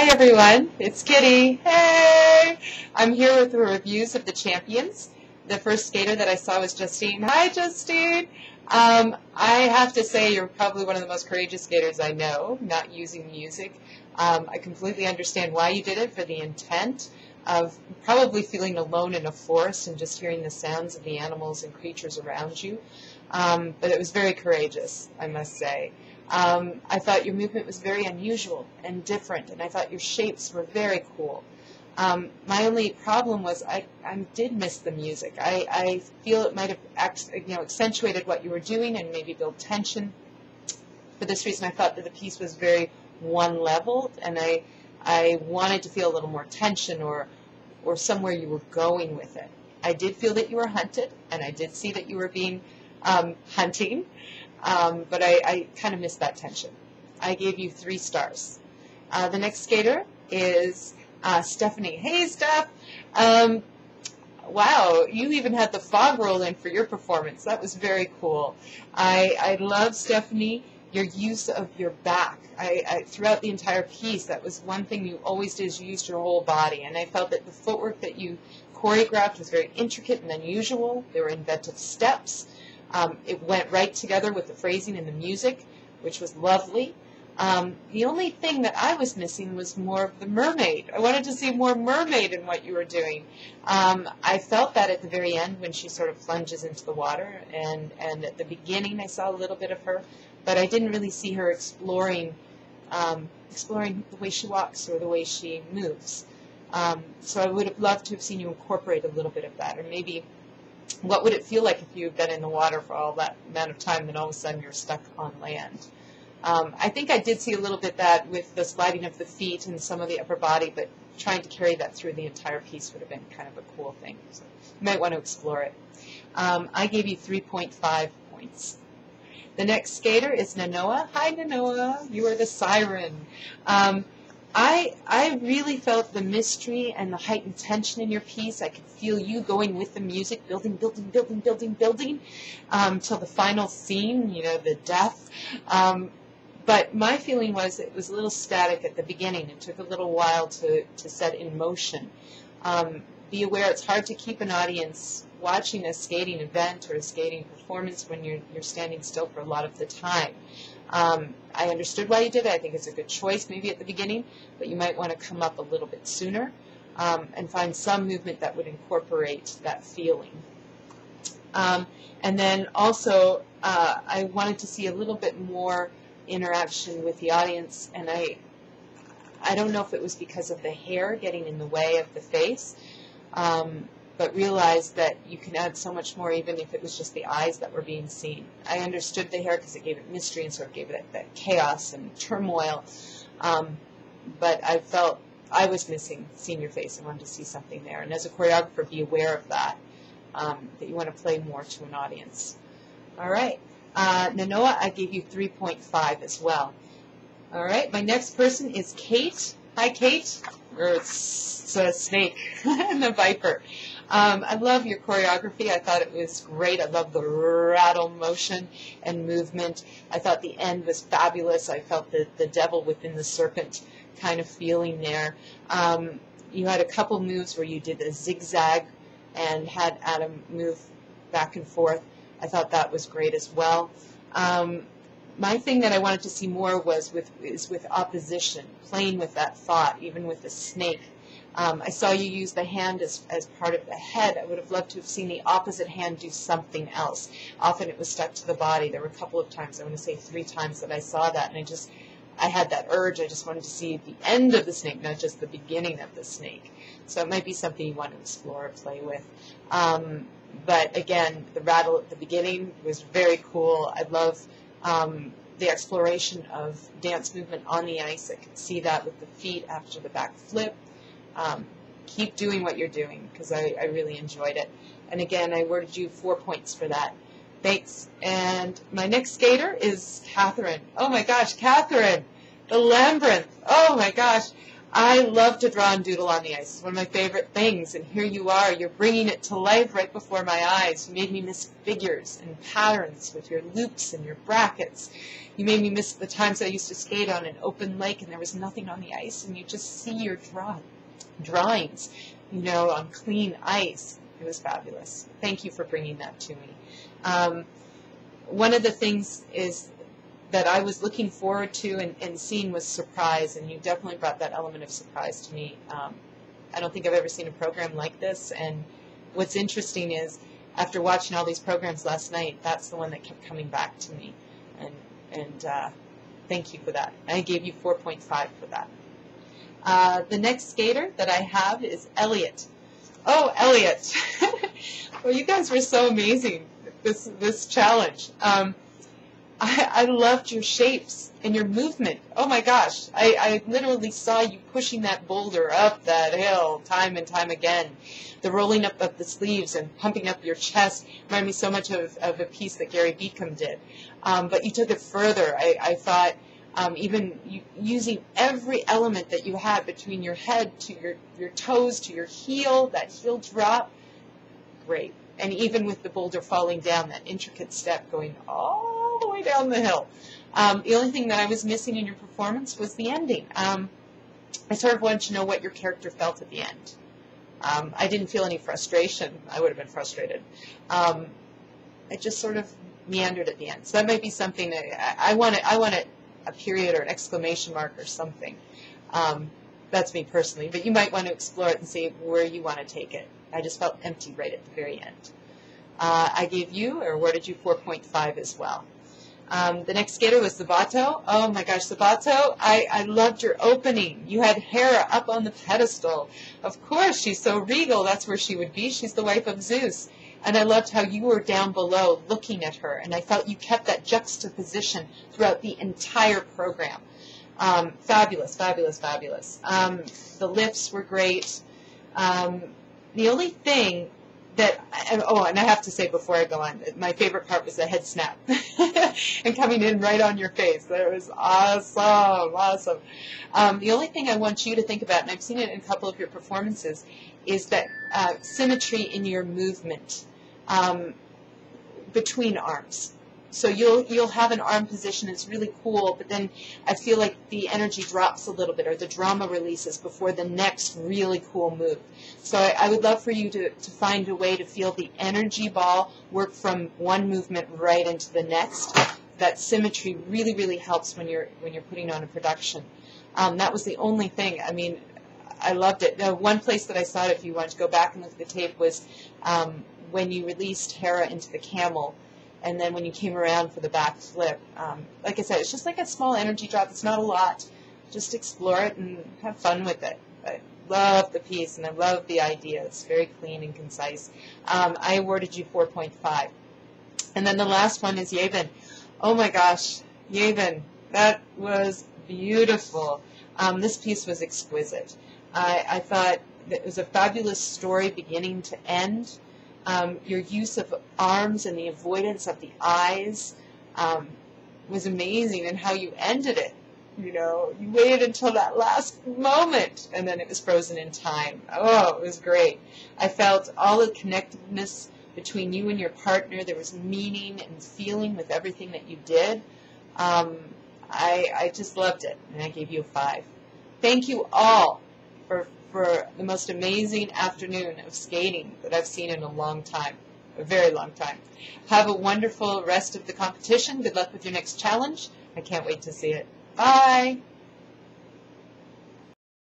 Hi everyone, it's Kitty. Hey! I'm here with the reviews of the champions. The first skater that I saw was Justine. Hi Justine! Um, I have to say you're probably one of the most courageous skaters I know, not using music. Um, I completely understand why you did it for the intent of probably feeling alone in a forest and just hearing the sounds of the animals and creatures around you. Um, but it was very courageous, I must say. Um, I thought your movement was very unusual and different, and I thought your shapes were very cool. Um, my only problem was I, I did miss the music. I, I feel it might have you know accentuated what you were doing and maybe build tension. For this reason, I thought that the piece was very one level, and I I wanted to feel a little more tension or or somewhere you were going with it. I did feel that you were hunted, and I did see that you were being um, hunting. Um, but I, I kind of missed that tension. I gave you three stars. Uh, the next skater is uh, Stephanie. Hey, Steph. Um, wow, you even had the fog roll in for your performance. That was very cool. I, I love, Stephanie, your use of your back. I, I, throughout the entire piece, that was one thing you always did is you used your whole body. And I felt that the footwork that you choreographed was very intricate and unusual. There were inventive steps. Um, it went right together with the phrasing and the music, which was lovely. Um, the only thing that I was missing was more of the mermaid. I wanted to see more mermaid in what you were doing. Um, I felt that at the very end when she sort of plunges into the water, and, and at the beginning I saw a little bit of her, but I didn't really see her exploring um, exploring the way she walks or the way she moves. Um, so I would have loved to have seen you incorporate a little bit of that, or maybe what would it feel like if you've been in the water for all that amount of time and all of a sudden you're stuck on land? Um, I think I did see a little bit that with the sliding of the feet and some of the upper body, but trying to carry that through the entire piece would have been kind of a cool thing. So you might want to explore it. Um, I gave you 3.5 points. The next skater is Nanoa. Hi, Nanoa. You are the siren. Um, I I really felt the mystery and the heightened tension in your piece. I could feel you going with the music, building, building, building, building, building, um, till the final scene. You know, the death. Um, but my feeling was it was a little static at the beginning. It took a little while to to set in motion. Um, be aware it's hard to keep an audience watching a skating event or a skating performance when you're you're standing still for a lot of the time. Um, I understood why you did it. I think it's a good choice maybe at the beginning, but you might want to come up a little bit sooner um, and find some movement that would incorporate that feeling. Um, and then also, uh, I wanted to see a little bit more interaction with the audience, and I, I don't know if it was because of the hair getting in the way of the face, um, but realized that you can add so much more even if it was just the eyes that were being seen. I understood the hair because it gave it mystery and sort of gave it that, chaos and turmoil. Um, but I felt I was missing seeing your face. I wanted to see something there. And as a choreographer, be aware of that, um, that you want to play more to an audience. All right. Uh, Nanoa, I gave you 3.5 as well. All right. My next person is Kate. Hi, Kate. Or it's, it's a snake and the viper. Um, I love your choreography. I thought it was great. I love the rattle motion and movement. I thought the end was fabulous. I felt the, the devil within the serpent kind of feeling there. Um, you had a couple moves where you did a zigzag and had Adam move back and forth. I thought that was great as well. Um, my thing that I wanted to see more was with is with opposition, playing with that thought, even with the snake. Um, I saw you use the hand as, as part of the head. I would have loved to have seen the opposite hand do something else. Often it was stuck to the body. There were a couple of times, I want to say three times, that I saw that, and I just, I had that urge. I just wanted to see the end of the snake, not just the beginning of the snake. So it might be something you want to explore or play with. Um, but again, the rattle at the beginning was very cool. I love um, the exploration of dance movement on the ice. I could see that with the feet after the back flip um, keep doing what you're doing because I, I really enjoyed it. And again, I awarded you four points for that. Thanks. And my next skater is Catherine. Oh my gosh, Catherine, the Labyrinth. Oh my gosh. I love to draw and doodle on the ice. It's one of my favorite things. And here you are. You're bringing it to life right before my eyes. You made me miss figures and patterns with your loops and your brackets. You made me miss the times I used to skate on an open lake and there was nothing on the ice and you just see your draw, drawings, you know, on clean ice. It was fabulous. Thank you for bringing that to me. Um, one of the things is that I was looking forward to and, and seeing was surprise, and you definitely brought that element of surprise to me. Um, I don't think I've ever seen a program like this, and what's interesting is after watching all these programs last night, that's the one that kept coming back to me, and and uh, thank you for that. I gave you 4.5 for that. Uh, the next skater that I have is Elliot. Oh, Elliot! well, you guys were so amazing this this challenge. Um, I, I loved your shapes and your movement. Oh my gosh, I, I literally saw you pushing that boulder up that hill time and time again. The rolling up of the sleeves and pumping up your chest reminded me so much of, of a piece that Gary Beacom did. Um, but you took it further. I, I thought um, even using every element that you had between your head to your, your toes to your heel, that heel drop, great. And even with the boulder falling down, that intricate step going all the way down the hill. Um, the only thing that I was missing in your performance was the ending. Um, I sort of wanted to know what your character felt at the end. Um, I didn't feel any frustration. I would have been frustrated. Um, it just sort of meandered at the end. So that might be something that I, I want. I want a, a period or an exclamation mark or something. Um, that's me personally, but you might want to explore it and see where you want to take it. I just felt empty right at the very end. Uh, I gave you, or awarded you 4.5 as well. Um, the next skater was Sabato. Oh my gosh, Sabato, I, I loved your opening. You had Hera up on the pedestal. Of course, she's so regal. That's where she would be. She's the wife of Zeus. And I loved how you were down below looking at her. And I felt you kept that juxtaposition throughout the entire program. Um, fabulous, fabulous, fabulous. Um, the lifts were great. Um, the only thing that oh and I have to say before I go on my favorite part was the head snap and coming in right on your face that was awesome awesome um, the only thing I want you to think about and I've seen it in a couple of your performances is that uh, symmetry in your movement um, between arms so you'll you'll have an arm position that's really cool, but then I feel like the energy drops a little bit or the drama releases before the next really cool move. So I, I would love for you to, to find a way to feel the energy ball work from one movement right into the next. That symmetry really, really helps when you're when you're putting on a production. Um, that was the only thing. I mean, I loved it. The one place that I saw it, if you want to go back and look at the tape, was um, when you released Hera into the camel and then when you came around for the back flip, um, like I said, it's just like a small energy drop. It's not a lot. Just explore it and have fun with it. I love the piece and I love the idea. It's very clean and concise. Um, I awarded you 4.5. And then the last one is Yavin. Oh my gosh, Yavin, that was beautiful. Um, this piece was exquisite. I, I thought it was a fabulous story beginning to end. Um, your use of arms and the avoidance of the eyes um, was amazing, and how you ended it. You know, you waited until that last moment, and then it was frozen in time. Oh, it was great. I felt all the connectedness between you and your partner. There was meaning and feeling with everything that you did. Um, I, I just loved it, and I gave you a five. Thank you all for for the most amazing afternoon of skating that I've seen in a long time, a very long time. Have a wonderful rest of the competition. Good luck with your next challenge. I can't wait to see it. Bye.